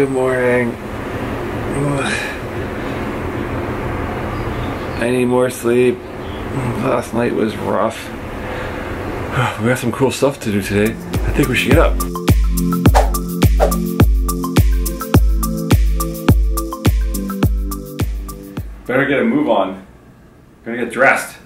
good morning. I need more sleep. Last night was rough. We got some cool stuff to do today. I think we should get up. Better get a move on. Gonna get dressed.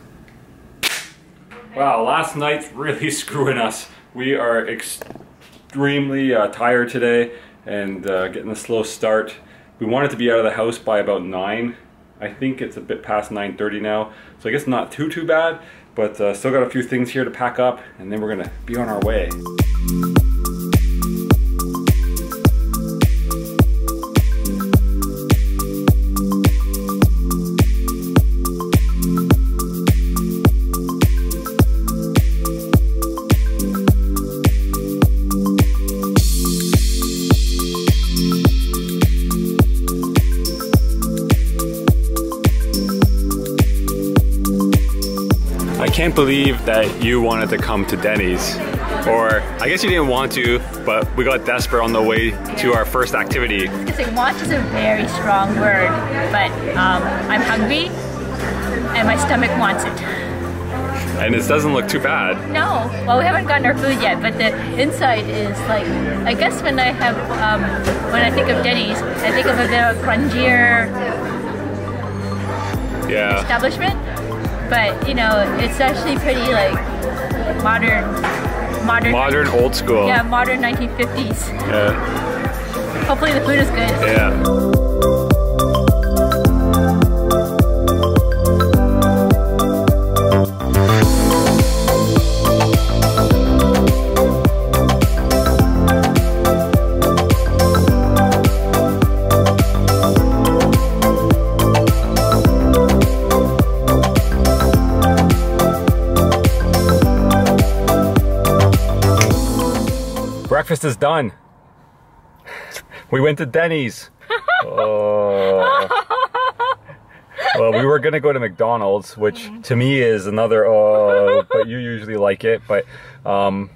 Wow, last night's really screwing us. We are extremely uh, tired today and uh, getting a slow start. We wanted to be out of the house by about 9. I think it's a bit past 9.30 now, so I guess not too, too bad, but uh, still got a few things here to pack up and then we're gonna be on our way. Can't believe that you wanted to come to Denny's. Or, I guess you didn't want to, but we got desperate on the way to our first activity. Like want is a very strong word, but um, I'm hungry and my stomach wants it. And this doesn't look too bad. No, well we haven't gotten our food yet, but the inside is like, I guess when I have, um, when I think of Denny's, I think of a bit of a grungier Yeah. establishment. But you know, it's actually pretty like modern, modern, Modern, old school. yeah, modern 1950s. Yeah. Hopefully the food is good. Yeah. Breakfast is done. We went to Denny's. Oh. Well, we were gonna go to McDonald's, which to me is another oh, but you usually like it. But um,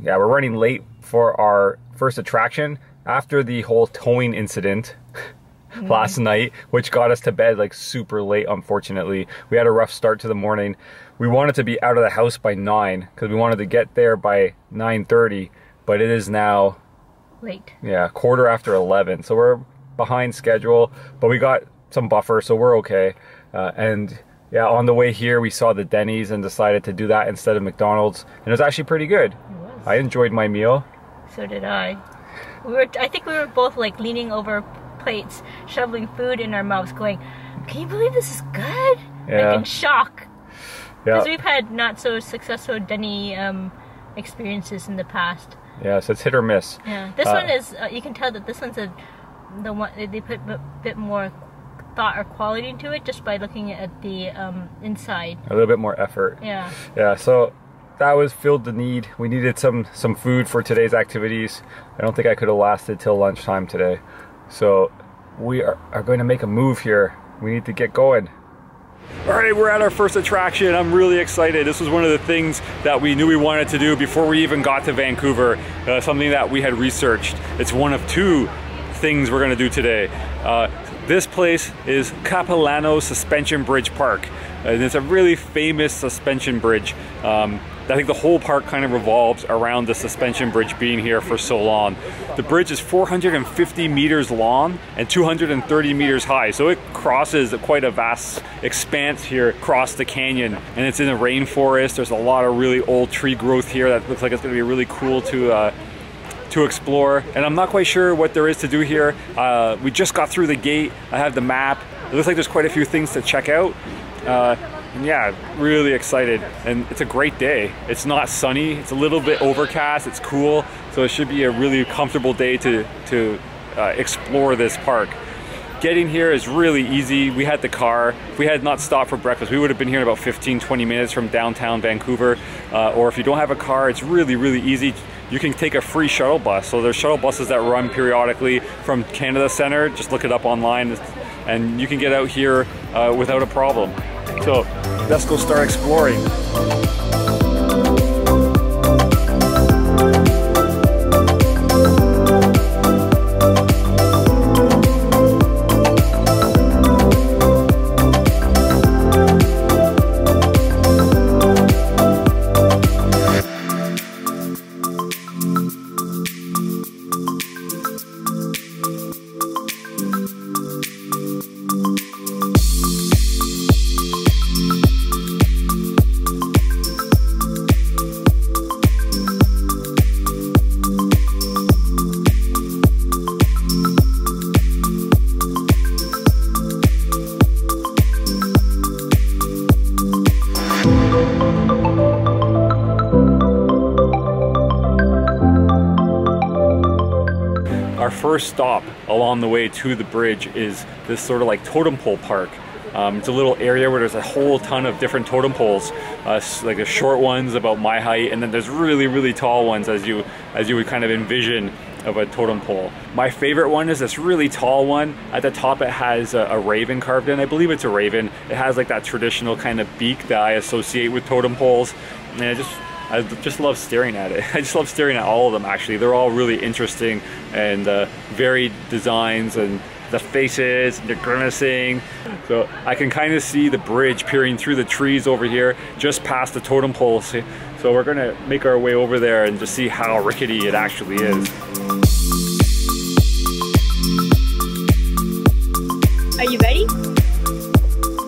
yeah, we're running late for our first attraction after the whole towing incident last night, which got us to bed like super late. Unfortunately, we had a rough start to the morning. We wanted to be out of the house by nine because we wanted to get there by nine thirty, but it is now Late. yeah, quarter after 11. So we're behind schedule, but we got some buffer, so we're okay. Uh, and yeah, on the way here, we saw the Denny's and decided to do that instead of McDonald's. And it was actually pretty good. was. I enjoyed my meal. So did I. We were. I think we were both like leaning over plates, shoveling food in our mouths, going, "Can you believe this is good?" Yeah. Like in shock, because Yeah, we've had not so successful Denny um, experiences in the past. Yeah, so it's hit or miss. Yeah. This Uh, one is. Uh, you can tell that this one's a the one they put a bit more thought or quality into it just by looking at the um, inside. A little bit more effort. Yeah. Yeah, so that was filled the need. We needed some some food for today's activities. I don't think I could have lasted till lunchtime today. So we are, are going to make a move here. We need to get going. All right, we're at our first attraction. I'm really excited. This was one of the things that we knew we wanted to do before we even got to Vancouver, uh, something that we had researched. It's one of two things we're gonna do today. Uh, this place is Capilano Suspension Bridge Park. And it's a really famous suspension bridge. Um, I think the whole park kind of revolves around the suspension bridge being here for so long. The bridge is 450 meters long and 230 meters high, so it crosses quite a vast expanse here across the canyon. And it's in a rainforest. There's a lot of really old tree growth here that looks like it's going to be really cool to uh, to explore. And I'm not quite sure what there is to do here. Uh, we just got through the gate. I have the map. It looks like there's quite a few things to check out. Uh, and yeah, really excited. And it's a great day. It's not sunny. It's a little bit overcast. It's cool. So it should be a really comfortable day to, to uh, explore this park. Getting here is really easy. We had the car. If we had not stopped for breakfast, we would have been here in about 15, 20 minutes from downtown Vancouver. Uh, or if you don't have a car, it's really, really easy. You can take a free shuttle bus. So there's shuttle buses that run periodically from Canada Center. Just look it up online and you can get out here uh, without a problem. So let's go start exploring. First stop along the way to the bridge is this sort of like totem pole park. Um, it's a little area where there's a whole ton of different totem poles, uh, like the short ones about my height, and then there's really, really tall ones as you as you would kind of envision of a totem pole. My favorite one is this really tall one. At the top it has a, a, raven carved in. I believe it's a raven. It has like that traditional kind of beak that I associate with totem poles. And I just I just love staring at it. I just love staring at all of them actually. They're all really interesting and uh, varied designs and the faces, they're grimacing. So I can kind of see the bridge peering through the trees over here, just past the totem poles. So we're gonna make our way over there and just see how rickety it actually is. Are you ready?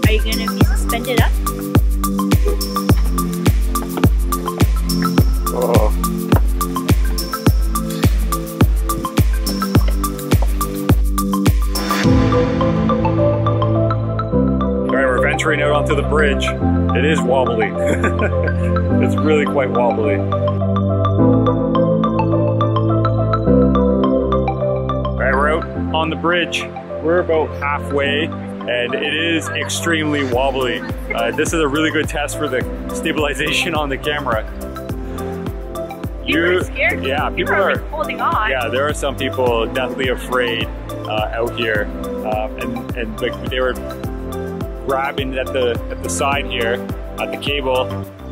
Are you gonna be suspended up? Out onto the bridge. It is wobbly. it's really quite wobbly. All right, we're out on the bridge. We're about halfway and it is extremely wobbly. Uh, this is a really good test for the stabilization on the camera. You, scared? Yeah, people are holding on. Yeah, there are some people deathly afraid uh, out here, um, and and like they were grabbing at the at the side here at the cable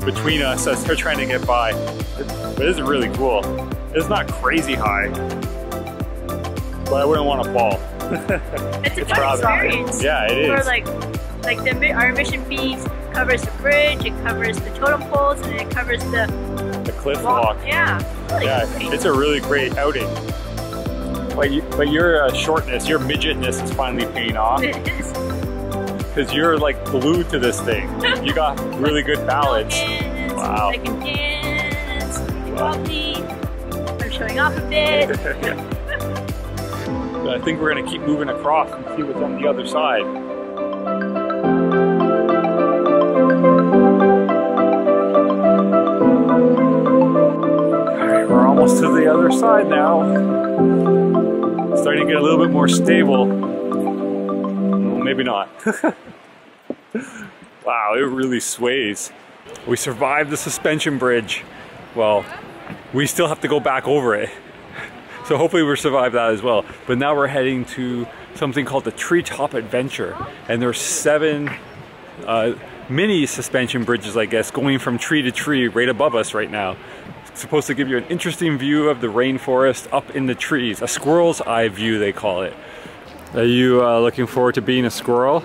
between us as they're trying to get by. But this is really cool. It's not crazy high, but I wouldn't want to fall. it's a fun experience. Yeah, it is. For like, like the our mission piece covers the bridge, it covers the totem poles, and it covers the the cliff walk. walk. Yeah, really yeah, great. it's a really great outing. But you, but your uh, shortness, your midgetness is finally paying off. It is because you're like glued to this thing. You got really good balance. wow. I can dance. I'm showing off a bit. I think we're gonna keep moving across and see what's on the other side. Alright, we're almost to the other side now. Starting to get a little bit more stable maybe not. wow, it really sways. We survived the suspension bridge. Well, we still have to go back over it. So hopefully we'll survive that as well. But now we're heading to something called the Treetop Adventure. And there's seven uh, mini suspension bridges, I guess, going from tree to tree right above us right now. It's supposed to give you an interesting view of the rainforest up in the trees. A squirrel's eye view, they call it. Are you uh, looking forward to being a squirrel?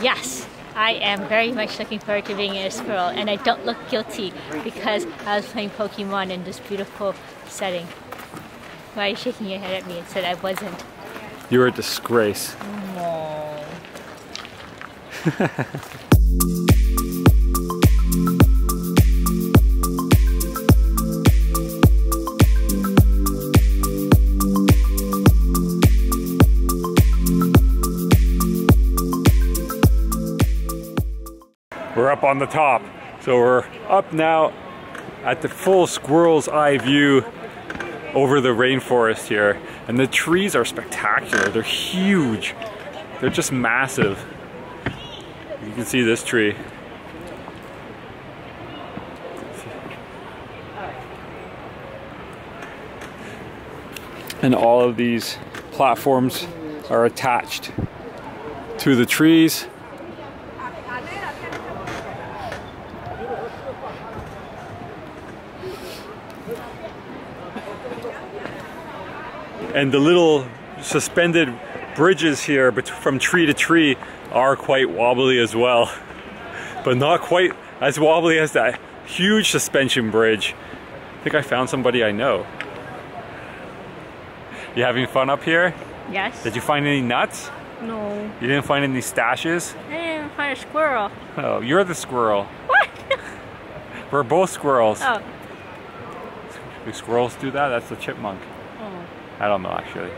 Yes, I am very much looking forward to being a squirrel and I don't look guilty because I was playing Pokemon in this beautiful setting. Why are you shaking your head at me and said I wasn't? You're a disgrace. No. we're up on the top. So we're up now at the full squirrel's eye view over the rainforest here. And the trees are spectacular. They're huge. They're just massive. You can see this tree. And all of these platforms are attached to the trees and the little suspended bridges here from tree to tree are quite wobbly as well but not quite as wobbly as that huge suspension bridge I think I found somebody I know you having fun up here? Yes. Did you find any nuts? No. You didn't find any stashes? I didn't find a squirrel. Oh, you're the squirrel. What? We're both squirrels. Oh. Do squirrels do that? That's the chipmunk. I don't know actually.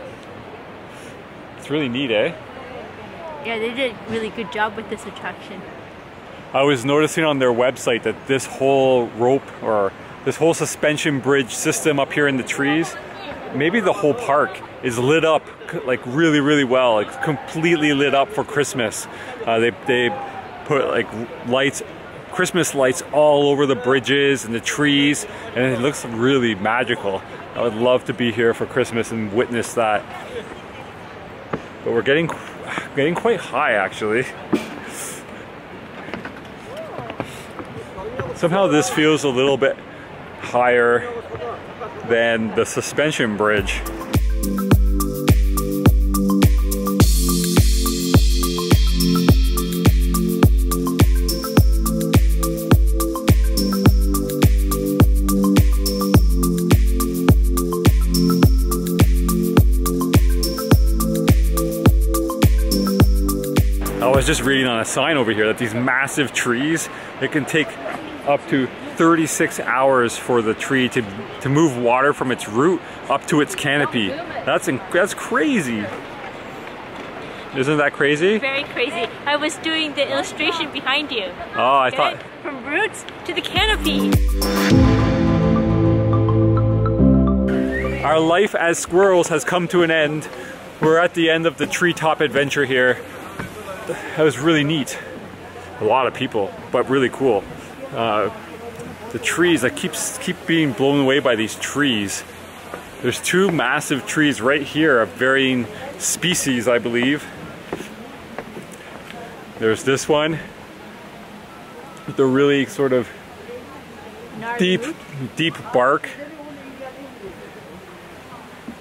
It's really neat, eh? Yeah, they did a really good job with this attraction. I was noticing on their website that this whole rope or this whole suspension bridge system up here in the trees maybe the whole park is lit up like really, really well. like completely lit up for Christmas. Uh, they, they put like lights, Christmas lights all over the bridges and the trees, and it looks really magical. I would love to be here for Christmas and witness that. But we're getting, getting quite high actually. Somehow this feels a little bit higher than the suspension bridge. Just reading on a sign over here that these massive trees, it can take up to 36 hours for the tree to, to move water from its root up to its canopy. That's, that's crazy. Isn't that crazy? Very crazy. I was doing the illustration behind you. Oh, I thought. From roots to the canopy. Our life as squirrels has come to an end. We're at the end of the treetop adventure here. That was really neat. A lot of people, but really cool. Uh, the trees, I keep, keep being blown away by these trees. There's two massive trees right here of varying species, I believe. There's this one with the really sort of deep, deep bark.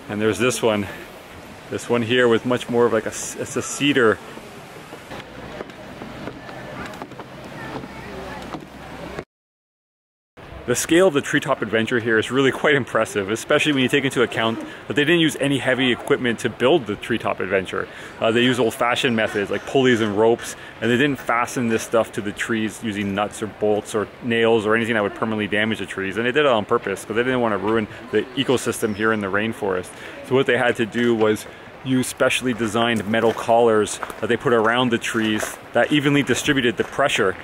And there's this one, this one here with much more of like a, it's a cedar The scale of the treetop adventure here is really quite impressive, especially when you take into account that they didn't use any heavy equipment to build the treetop adventure. Uh, they used old-fashioned methods like pulleys and ropes, and they didn't fasten this stuff to the trees using nuts or bolts or nails or anything that would permanently damage the trees. And they did it on purpose because they didn't want to ruin the ecosystem here in the rainforest. So what they had to do was use specially designed metal collars that they put around the trees that evenly distributed the pressure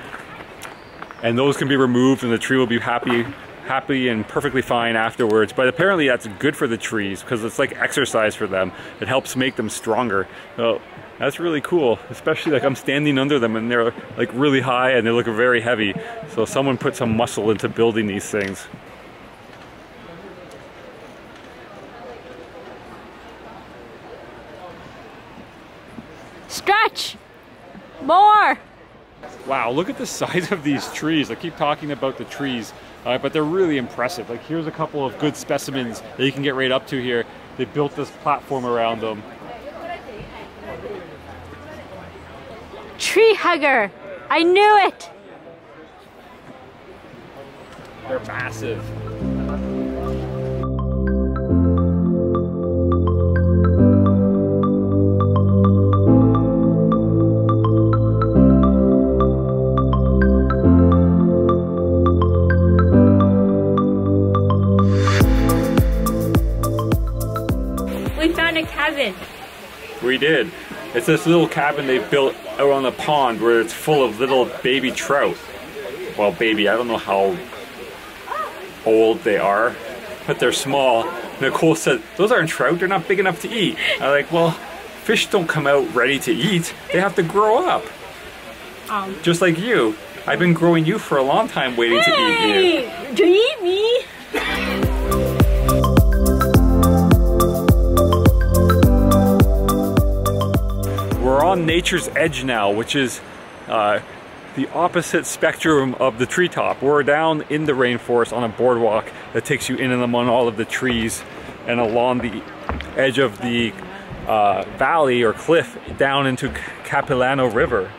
and those can be removed and the tree will be happy happy and perfectly fine afterwards. But apparently that's good for the trees because it's like exercise for them. It helps make them stronger. So that's really cool especially like I'm standing under them and they're like really high and they look very heavy. So someone put some muscle into building these things. Stretch! More Wow, look at the size of these trees. I keep talking about the trees, uh, but they're really impressive. Like here's a couple of good specimens that you can get right up to here. They built this platform around them. Tree hugger! I knew it! They're massive. We did. It's this little cabin they built out on the pond where it's full of little baby trout. Well, baby, I don't know how old they are, but they're small. Nicole said, those aren't trout, they're not big enough to eat. I'm like, well, fish don't come out ready to eat. They have to grow up. Um, Just like you. I've been growing you for a long time waiting hey, to eat you. To eat me? On nature's edge now, which is uh, the opposite spectrum of the treetop. We're down in the rainforest on a boardwalk that takes you in and among all of the trees and along the edge of the uh, valley or cliff down into Capilano River.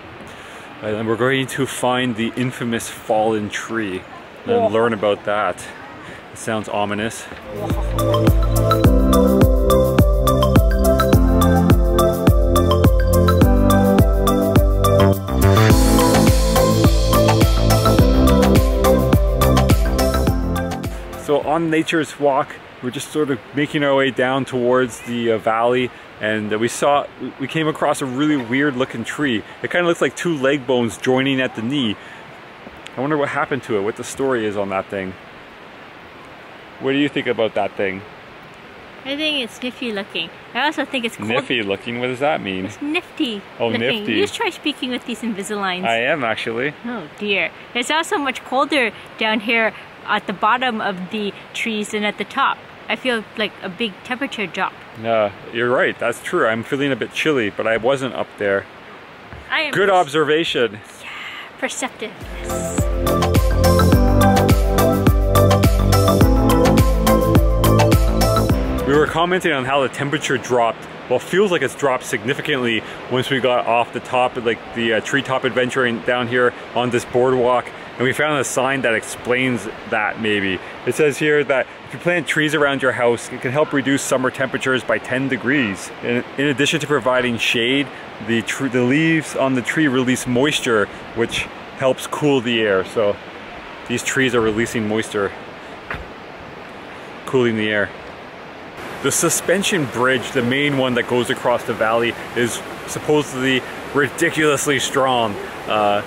And we're going to find the infamous fallen tree and learn about that. It sounds ominous. On Nature's Walk. We're just sort of making our way down towards the uh, valley and uh, we saw, we came across a really weird looking tree. It kind of looks like two leg bones joining at the knee. I wonder what happened to it, what the story is on that thing. What do you think about that thing? I think it's nifty looking. I also think it's cold. Nifty looking. What does that mean? It's nifty. Oh, looking. nifty. You just try speaking with these Invisaligns. I am actually. Oh dear. It's also much colder down here at the bottom of the trees than at the top. I feel like a big temperature drop. No, you're right. That's true. I'm feeling a bit chilly, but I wasn't up there. I am Good observation. Yeah, perceptive. We were commenting on how the temperature dropped. Well, feels like it's dropped significantly once we got off the top, like the uh, treetop adventuring down here on this boardwalk. And we found a sign that explains that maybe. It says here that if you plant trees around your house, it can help reduce summer temperatures by 10 degrees. In, in addition to providing shade, the, the leaves on the tree release moisture, which helps cool the air. So these trees are releasing moisture, cooling the air. The suspension bridge, the main one that goes across the valley, is supposedly ridiculously strong. Uh,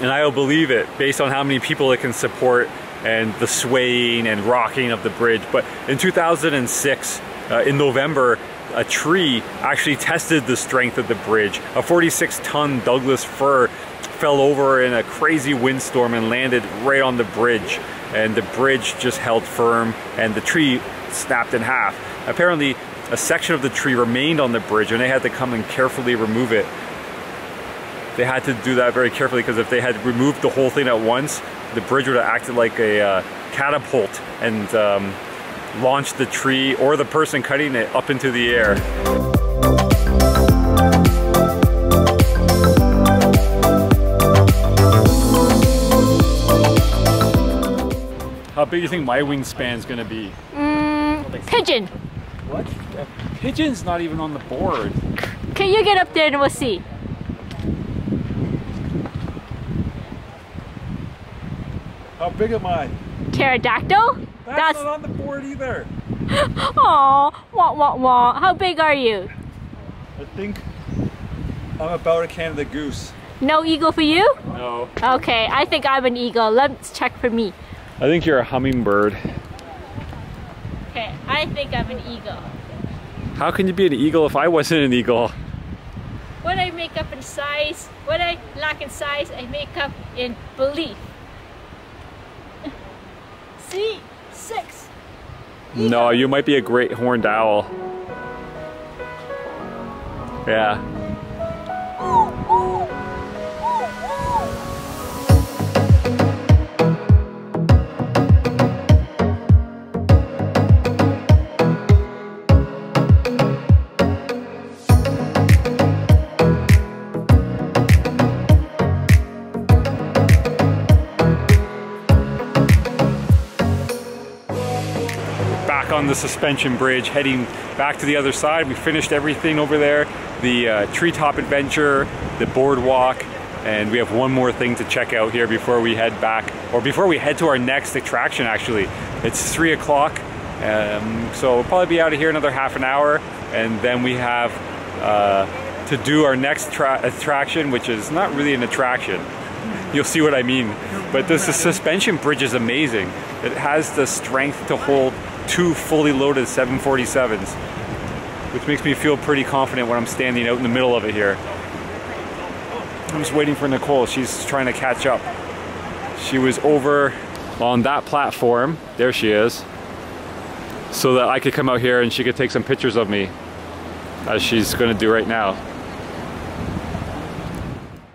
and I'll believe it based on how many people it can support and the swaying and rocking of the bridge. But in 2006, uh, in November, a tree actually tested the strength of the bridge. A 46 ton Douglas fir fell over in a crazy windstorm and landed right on the bridge. And the bridge just held firm and the tree snapped in half. Apparently, a section of the tree remained on the bridge and they had to come and carefully remove it. They had to do that very carefully because if they had removed the whole thing at once, the bridge would have acted like a uh, catapult and um, launched the tree or the person cutting it up into the air. How big do you think my wingspan's gonna be? Mm, pigeon. What? Pigeon's not even on the board. Can you get up there and we'll see? How big am I? Pterodactyl? That's, not on the board either. Aw, wah wah wah. How big are you? I think I'm about a Canada goose. No eagle for you? No. Okay, I think I'm an eagle. Let's check for me. I think you're a hummingbird. Okay, I think I'm an eagle. How can you be an eagle if I wasn't an eagle? What I make up in size, what I lack in size, I make up in belief. Six. No, you might be a great horned owl. Yeah. On the suspension bridge, heading back to the other side. We finished everything over there, the uh, treetop adventure, the boardwalk, and we have one more thing to check out here before we head back, or before we head to our next attraction actually. It's three o'clock, um, so we'll probably be out of here another half an hour, and then we have uh, to do our next attraction, which is not really an attraction. You'll see what I mean. But this the suspension bridge is amazing. It has the strength to hold two fully loaded 747s, which makes me feel pretty confident when I'm standing out in the middle of it here. I'm just waiting for Nicole. She's trying to catch up. She was over on that platform. There she is. So that I could come out here and she could take some pictures of me, as she's going to do right now.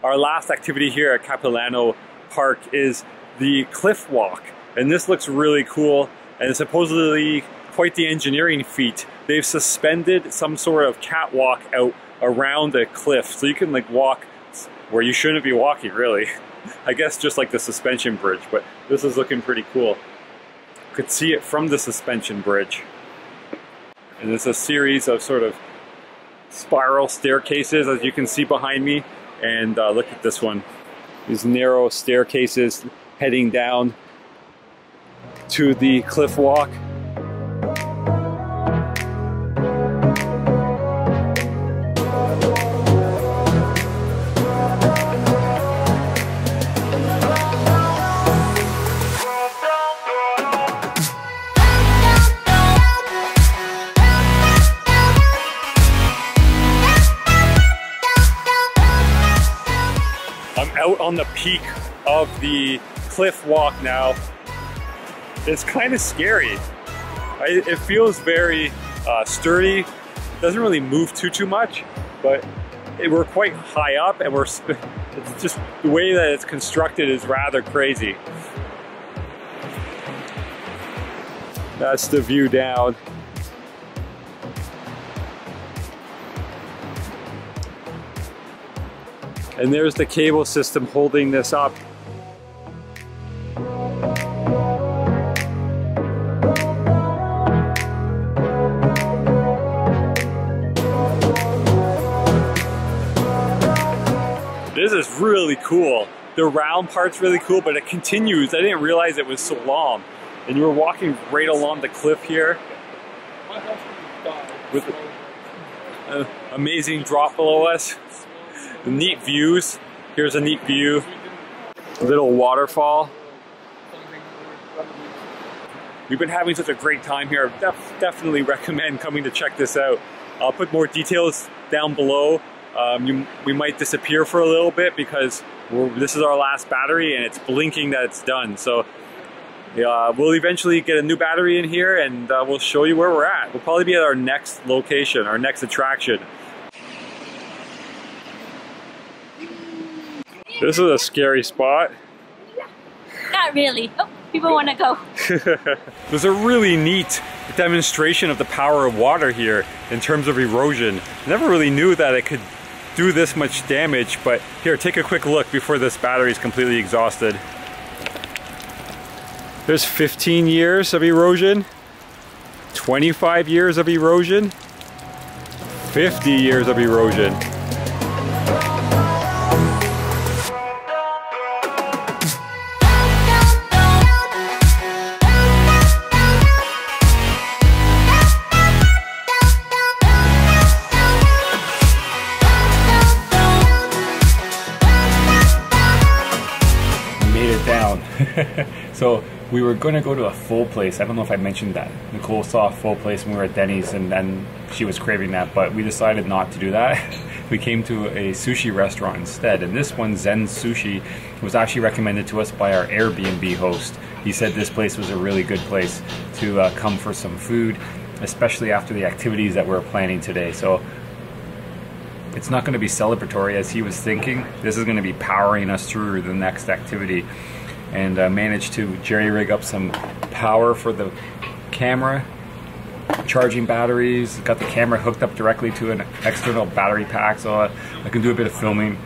Our last activity here at Capilano Park is the cliff walk. And this looks really cool and supposedly quite the engineering feat. They've suspended some sort of catwalk out around a cliff so you can like walk where you shouldn't be walking really. I guess just like the suspension bridge, but this is looking pretty cool. Could see it from the suspension bridge. And it's a series of sort of spiral staircases as you can see behind me. And uh, look at this one. These narrow staircases heading down to the cliff walk. I'm out on the peak of the cliff walk now it's kind of scary. I, it feels very uh, sturdy. Doesn't really move too too much, but it, we're quite high up, and we're it's just the way that it's constructed is rather crazy. That's the view down. And there's the cable system holding this up. Really cool. The round part's really cool, but it continues. I didn't realize it was so long. And you were walking right along the cliff here with an uh, amazing drop below us. Neat views. Here's a neat view. A little waterfall. We've been having such a great time here. Def definitely recommend coming to check this out. I'll put more details down below. Um, you, we might disappear for a little bit because this is our last battery and it's blinking that it's done. So uh, we'll eventually get a new battery in here and uh, we'll show you where we're at. We'll probably be at our next location, our next attraction. This is a scary spot. Not really. Oh, people want to go. There's a really neat demonstration of the power of water here in terms of erosion. Never really knew that it could do this much damage, but here, take a quick look before this battery is completely exhausted. There's 15 years of erosion, 25 years of erosion, 50 years of erosion. So we were going to go to a pho place. I don't know if I mentioned that. Nicole saw a pho place when we were at Denny's, and then she was craving that, but we decided not to do that. we came to a sushi restaurant instead, and this one, Zen Sushi, was actually recommended to us by our Airbnb host. He said this place was a really good place to uh, come for some food, especially after the activities that we're planning today. So it's not going to be celebratory as he was thinking. This is going to be powering us through the next activity and uh, managed to jerry rig up some power for the camera charging batteries got the camera hooked up directly to an external battery pack so I, I can do a bit of filming.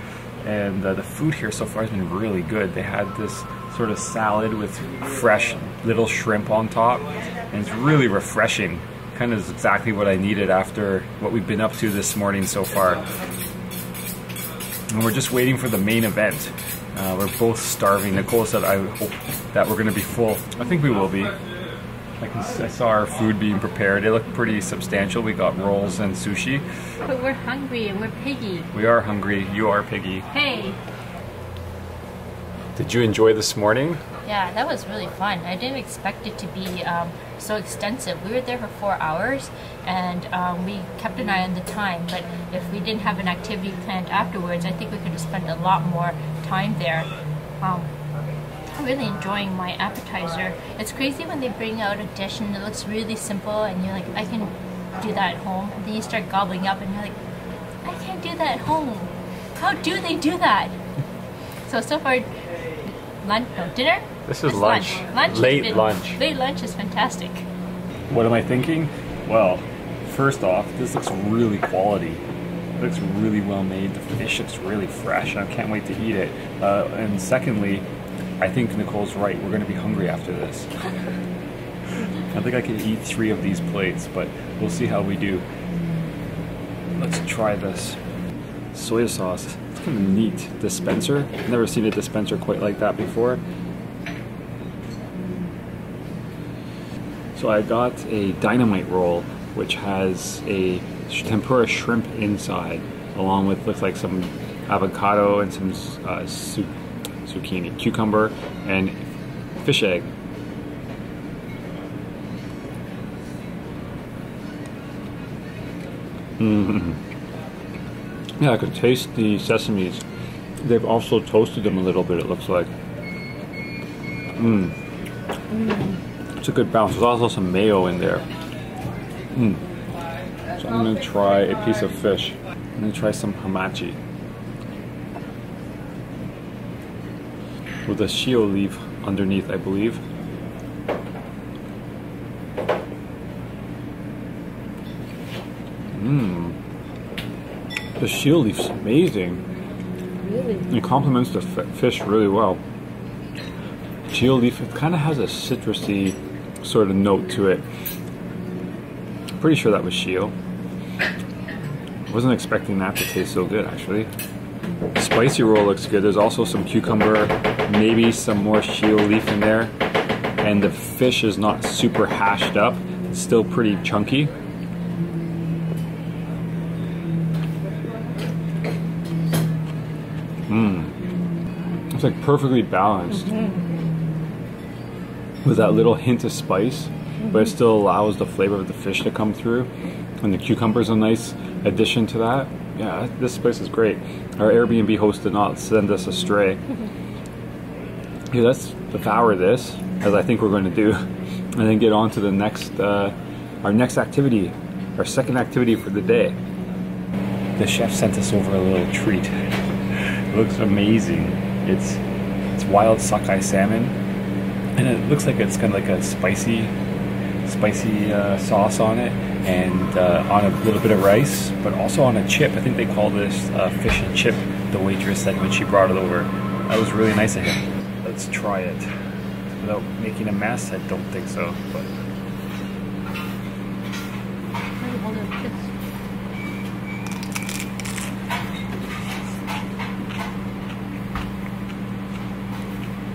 And uh, the food here so far has been really good. They had this sort of salad with fresh little shrimp on top and it's really refreshing. Kind of exactly what I needed after what we've been up to this morning so far. And we're just waiting for the main event uh, we're both starving. Nicole said, I hope that we're going to be full. I think we will be. I, can, I saw our food being prepared. It looked pretty substantial. We got rolls and sushi. But we're hungry and we're piggy. We are hungry. You are piggy. Hey. Did you enjoy this morning? Yeah, that was really fun. I didn't expect it to be um, so extensive. We were there for four hours and um, we kept an eye on the time, but if we didn't have an activity planned afterwards, I think we could have spent a lot more time there. Um, I'm really enjoying my appetizer. It's crazy when they bring out a dish and it looks really simple and you're like, I can do that at home. And then you start gobbling up and you're like, I can't do that at home. How do they do that? So, so far, lunch, no, dinner? This is lunch. lunch. lunch. Late been, lunch. Late lunch is fantastic. What am I thinking? Well, first off, this looks really quality looks really well made. The fish looks really fresh. I can't wait to eat it. Uh, and secondly, I think Nicole's right. We're going to be hungry after this. I think I can eat three of these plates, but we'll see how we do. Let's try this. Soy sauce. It's kind of neat. Dispenser. I've never seen a dispenser quite like that before. So I got a dynamite roll, which has a tempura shrimp inside, along with looks like some avocado and some uh, su zucchini, cucumber, and fish egg. Mm -hmm. Yeah, I could taste the sesames They've also toasted them a little bit, it looks like. Mmm. It's a good balance. There's also some mayo in there. Mmm. So I'm gonna try a piece of fish. I'm gonna try some hamachi. With a shio leaf underneath, I believe. Mmm. The shio leaf's amazing. Really? It complements the f- fish really well. Shio leaf, it kind of has a citrusy sort of note to it. Pretty sure that was shio. Wasn't expecting that to taste so good actually. Spicy roll looks good. There's also some cucumber, maybe some more shio leaf in there. And the fish is not super hashed up. It's still pretty chunky. Mmm. It's like perfectly balanced. Mm-hmm. With that little hint of spice, but it still allows the flavor of the fish to come through. And the cucumber's a nice addition to that. Yeah, this place is great. Our Airbnb host did not send us astray. Yeah, let's devour this, as I think we're going to do, and then get on to the next, uh, our next activity, our second activity for the day. The chef sent us over a little treat. It looks amazing. It's it's wild sockeye salmon, and it looks like it's kind of like a spicy, spicy uh, sauce on it, and uh, on a little bit of rice, but also on a chip. I think they call this uh, fish and chip. The waitress said when she brought it over. That was really nice of him. Let's try it without making a mess. I don't think so, but. Hold on, this.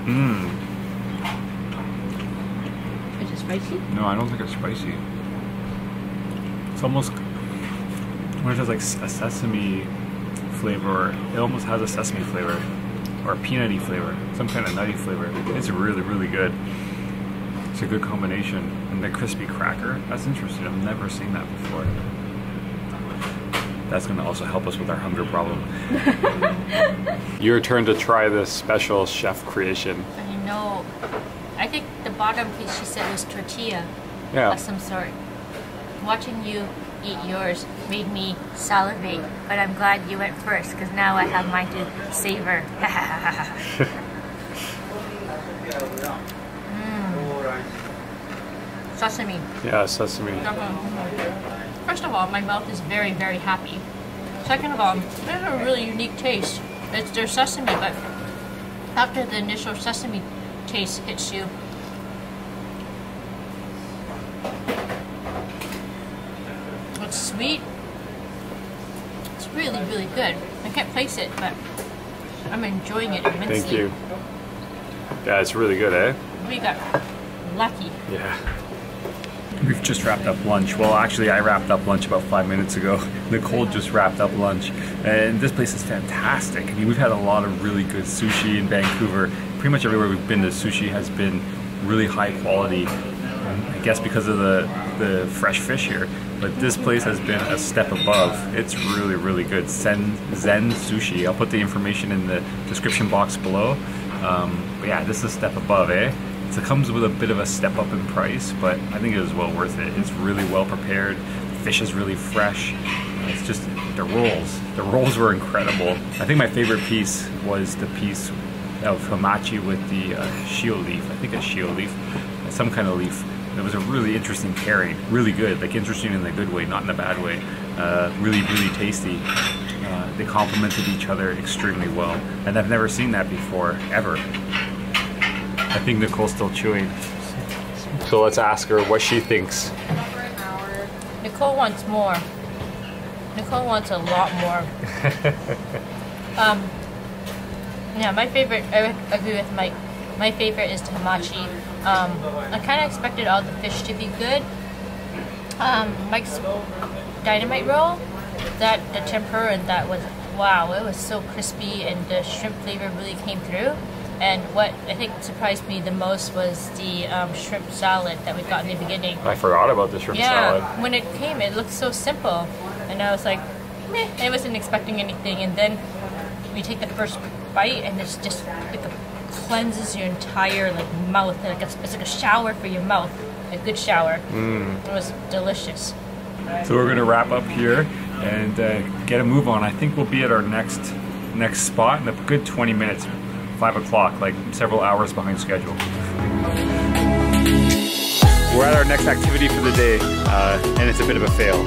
Mmm. Is it spicy? No, I don't think it's spicy. It's almost when it has like a sesame flavor. It almost has a sesame flavor or a peanutty flavor, some kind of nutty flavor. It's really, really good. It's a good combination. And the crispy cracker, that's interesting. I've never seen that before. That's going to also help us with our hunger problem. Your turn to try this special chef creation. I know. I think the bottom piece she said was tortilla Yeah. of some sort. Watching you eat yours made me salivate, but I'm glad you went first because now I have mine to savor. mm. Sesame. Yeah, sesame. First of all, my mouth is very, very happy. Second of all, it has a really unique taste. It's their sesame, but after the initial sesame taste hits you, it's sweet. It's really, really good. I can't place it, but I'm enjoying it immensely. Thank you. Yeah, it's really good, eh? We got lucky. Yeah. We've just wrapped up lunch. Well, actually, I wrapped up lunch about five minutes ago. Nicole just wrapped up lunch. And this place is fantastic. I mean, we've had a lot of really good sushi in Vancouver. Pretty much everywhere we've been, the sushi has been really high quality. I guess because of the, the fresh fish here. But this place has been a step above. It's really, really good. Zen, Zen Sushi. I'll put the information in the description box below. Um, but yeah, this is a step above, eh? It comes with a bit of a step up in price, but I think it is well worth it. It's really well prepared. The fish is really fresh. It's just the rolls. The rolls were incredible. I think my favorite piece was the piece of hamachi with the uh, leaf. I think a shio leaf, some kind of leaf. It was a really interesting pairing. Really good, like interesting in the good way, not in the bad way. Uh, really, really tasty. Uh, they complemented each other extremely well, and I've never seen that before ever. I think Nicole's still chewing. So let's ask her what she thinks. Nicole wants more. Nicole wants a lot more. um, yeah, my favorite. I agree with Mike. My favorite is the hamachi. Um, I kind of expected all the fish to be good. Um, Mike's dynamite roll, that the tempura and that was wow. It was so crispy and the shrimp flavor really came through. And what I think surprised me the most was the um, shrimp salad that we got in the beginning. I forgot about the shrimp Yeah, salad. when it came, it looked so simple, and I was like, meh. I wasn't expecting anything, and then we take the first bite and it's just like a, cleanses your entire like mouth. Like a, it's like a shower for your mouth, a good shower. It was delicious. So we're gonna wrap up here and uh, get a move on. I think we'll be at our next next spot in a good 20 minutes, five o'clock, like several hours behind schedule. We're at our next activity for the day, uh, and it's a bit of a fail.